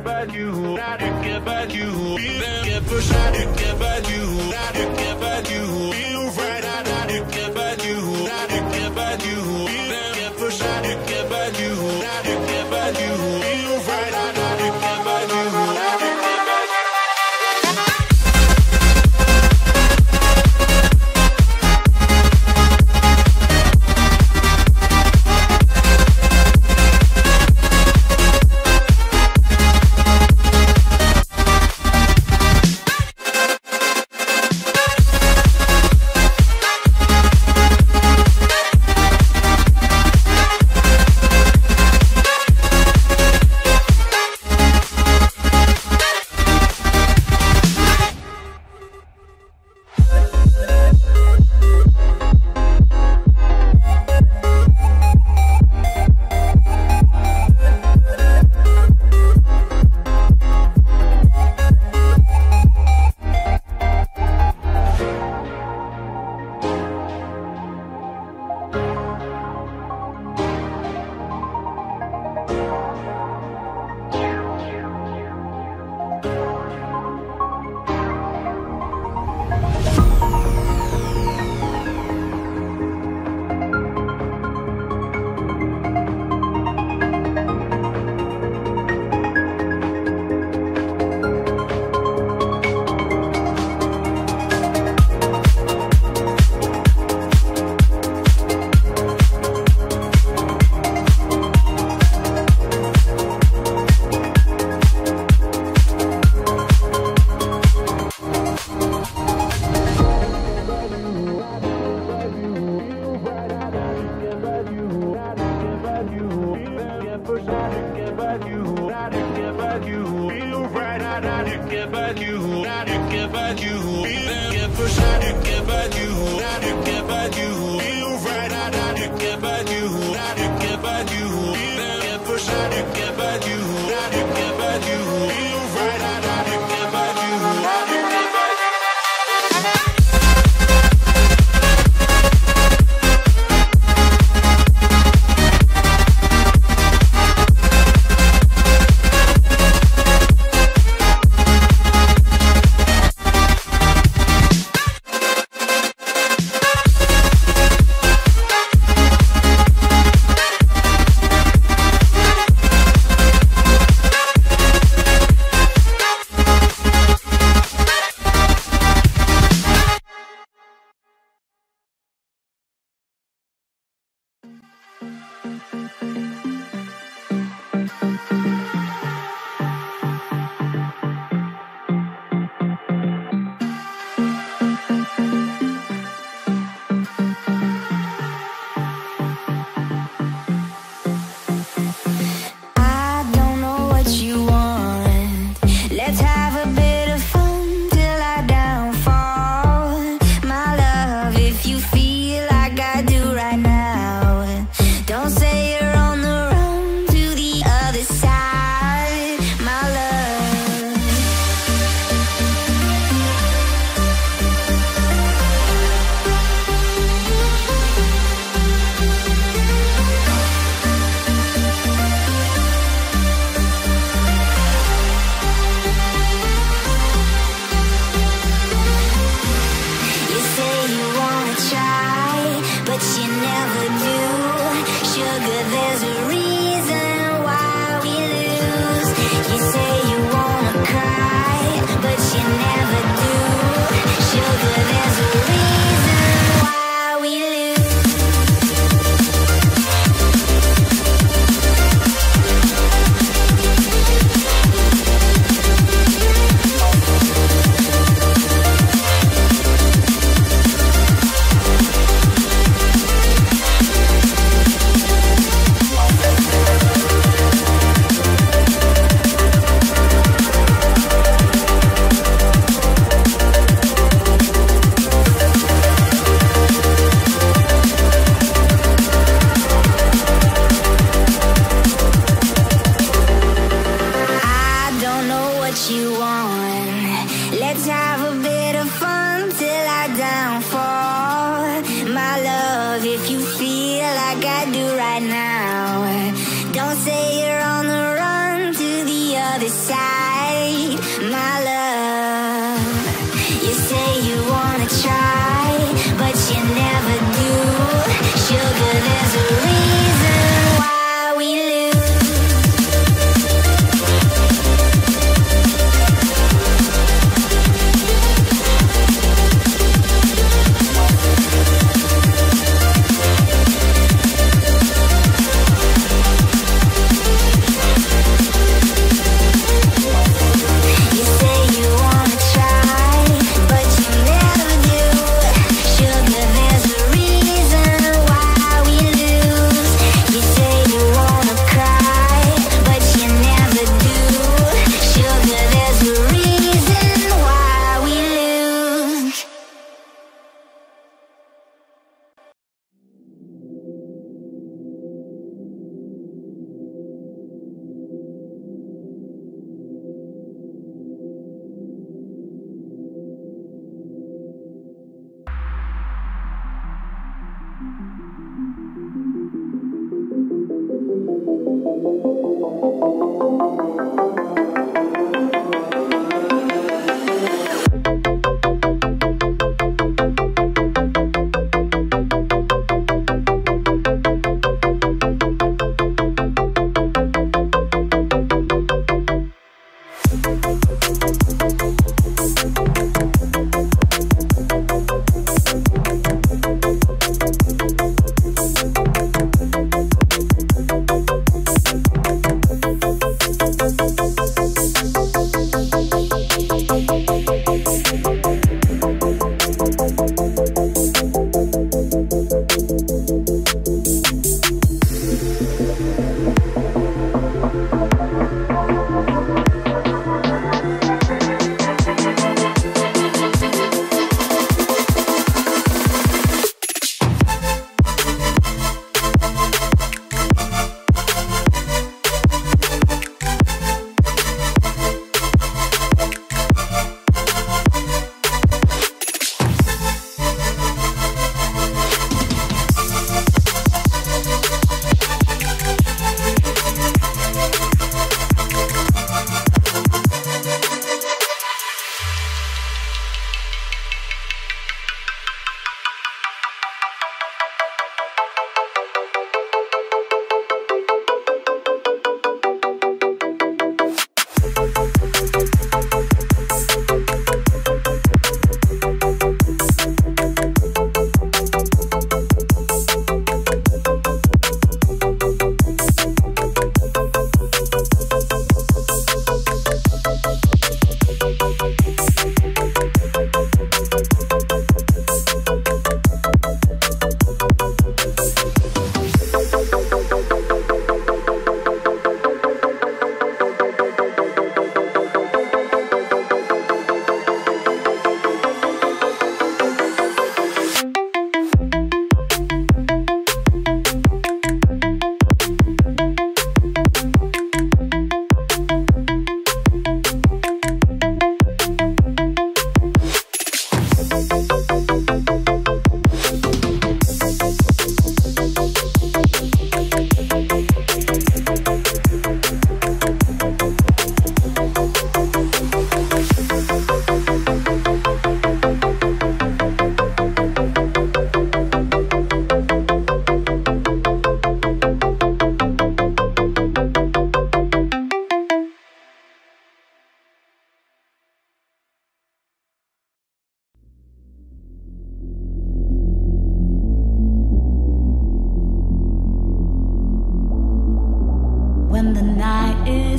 about you, I think about you, even if I think about you, I think about you.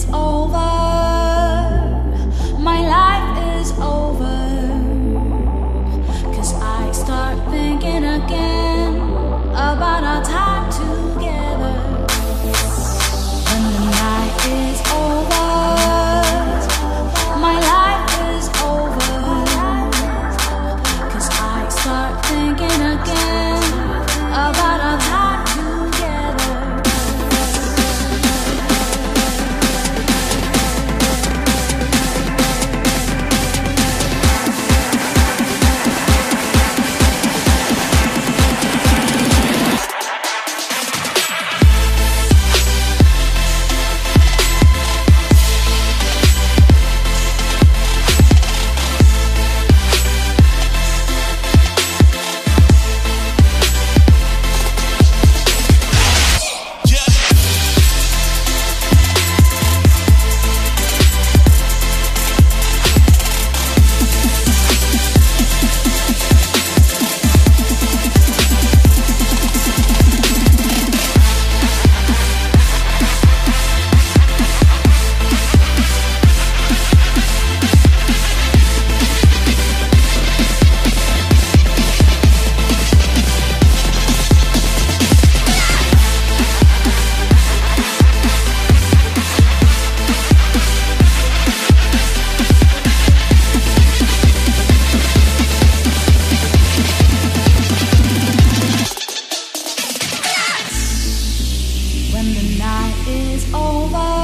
Is over. is over.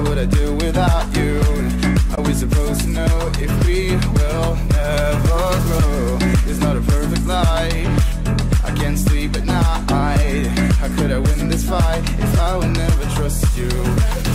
What would I do without you? Are we supposed to know if we will never grow? It's not a perfect life. I can't sleep at night. How could I win this fight if I would never trust you?